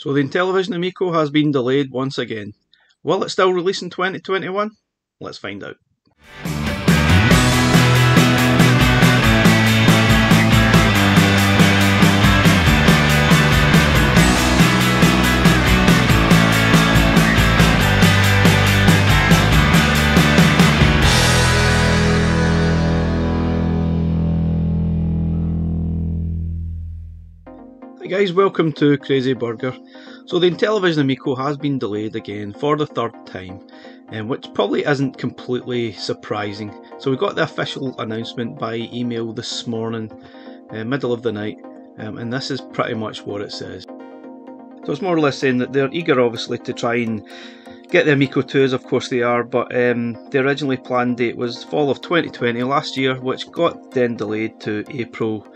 So the Intellivision Amico has been delayed once again. Will it still release in 2021? Let's find out. Guys, welcome to Crazy Burger. So the Intellivision Amico has been delayed again for the third time, um, which probably isn't completely surprising. So we got the official announcement by email this morning, uh, middle of the night, um, and this is pretty much what it says. So it's more or less saying that they're eager, obviously, to try and get the Amico 2s, of course they are, but um, the originally planned date was fall of 2020 last year, which got then delayed to April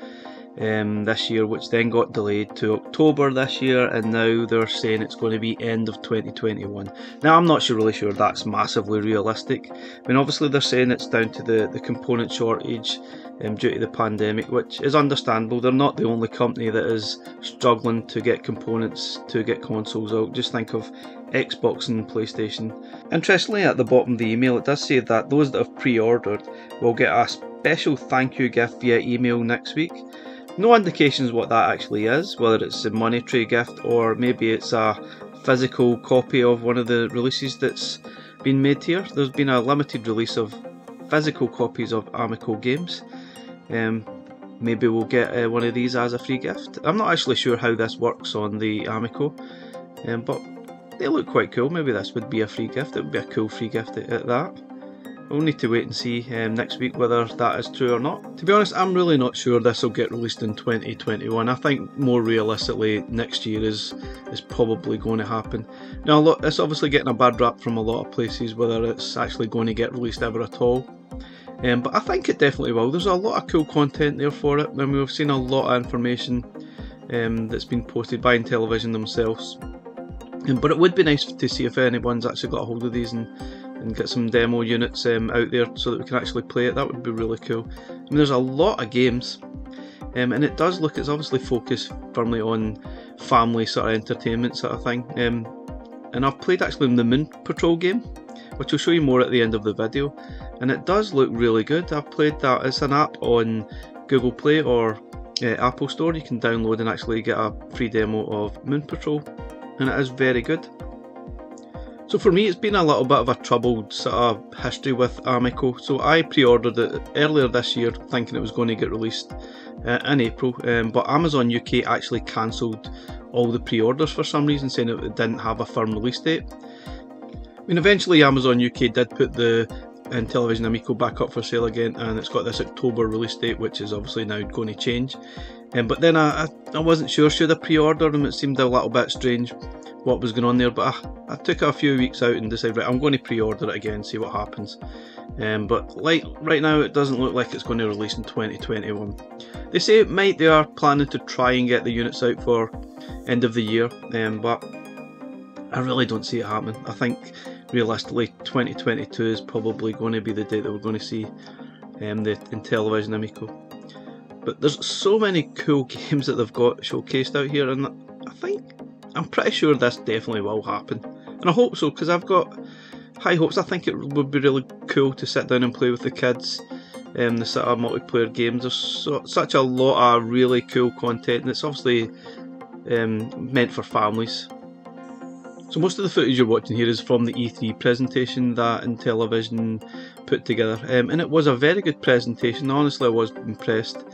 um, this year, which then got delayed to October this year, and now they're saying it's going to be end of 2021. Now, I'm not sure, really sure that's massively realistic. I mean, obviously, they're saying it's down to the, the component shortage um, due to the pandemic, which is understandable. They're not the only company that is struggling to get components to get consoles out. Just think of Xbox and PlayStation. Interestingly, at the bottom of the email, it does say that those that have pre ordered will get a special thank you gift via email next week. No indications what that actually is, whether it's a monetary gift or maybe it's a physical copy of one of the releases that's been made here. There's been a limited release of physical copies of Amico games. Um, maybe we'll get uh, one of these as a free gift. I'm not actually sure how this works on the Amico, um, but they look quite cool. Maybe this would be a free gift. It would be a cool free gift at, at that. We'll need to wait and see um, next week whether that is true or not. To be honest, I'm really not sure this will get released in 2021. I think more realistically, next year is is probably going to happen. Now, look, it's obviously getting a bad rap from a lot of places whether it's actually going to get released ever at all. Um, but I think it definitely will. There's a lot of cool content there for it. and we've seen a lot of information um, that's been posted by Intellivision themselves. Um, but it would be nice to see if anyone's actually got a hold of these and and get some demo units um, out there so that we can actually play it. That would be really cool. I mean, there's a lot of games, um, and it does look it's obviously focused firmly on family sort of entertainment sort of thing. Um, and I've played actually the Moon Patrol game, which I'll show you more at the end of the video, and it does look really good. I've played that. It's an app on Google Play or uh, Apple Store. You can download and actually get a free demo of Moon Patrol, and it is very good. So for me, it's been a little bit of a troubled sort of history with Amico. So I pre-ordered it earlier this year, thinking it was going to get released uh, in April, um, but Amazon UK actually cancelled all the pre-orders for some reason, saying it didn't have a firm release date. I mean, eventually Amazon UK did put the Intellivision Amico back up for sale again, and it's got this October release date, which is obviously now going to change. Um, but then I, I, I wasn't sure should I pre-order them. It seemed a little bit strange what was going on there. But I, I took a few weeks out and decided, right, I'm going to pre-order it again, see what happens. Um, but like right now, it doesn't look like it's going to release in 2021. They say it might. They are planning to try and get the units out for end of the year, um, but I really don't see it happening. I think realistically, 2022 is probably going to be the date that we're going to see um, the Intellivision Amico. But there's so many cool games that they've got showcased out here, and I think I'm pretty sure this definitely will happen. And I hope so, because I've got high hopes. I think it would be really cool to sit down and play with the kids. Um, the sort of multiplayer games. There's so, such a lot of really cool content, and it's obviously um, meant for families. So most of the footage you're watching here is from the E3 presentation that Intellivision put together, um, and it was a very good presentation. Honestly, I was impressed.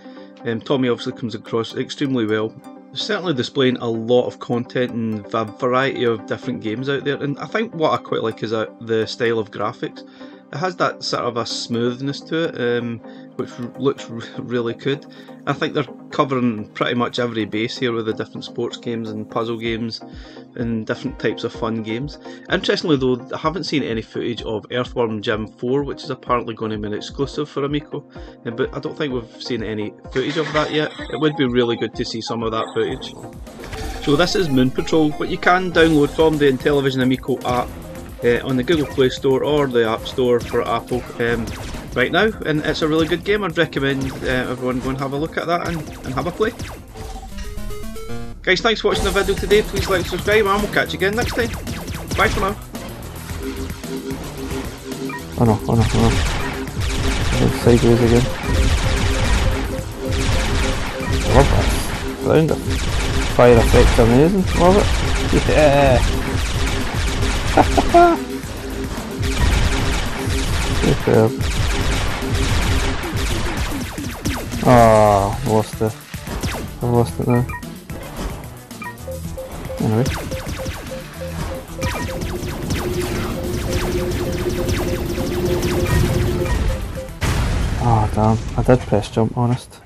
Um, Tommy obviously comes across extremely well certainly displaying a lot of content and a variety of different games out there. And I think what I quite like is uh, the style of graphics. It has that sort of a smoothness to it, um, which looks really good. I think they're covering pretty much every base here with the different sports games and puzzle games and different types of fun games. Interestingly, though, I haven't seen any footage of Earthworm Jim 4, which is apparently going to be an exclusive for Amico, uh, but I don't think we've seen any footage of that yet. It would be really good to see some of that footage. So this is Moon Patrol, but you can download from the Intellivision Amico app uh, on the Google Play Store or the App Store for Apple um, right now, and it's a really good game. I'd recommend uh, everyone go and have a look at that and, and have a play. Guys, thanks for watching the video today. Please like subscribe, and we'll catch you again next time. Bye for now. Oh no, oh no, oh no. Sideways again. Love that. Found it. Fire effects amazing. Love it. Yeah. Superb. Oh, lost it. I lost it now. Anyway. Oh damn, I did press jump, honest.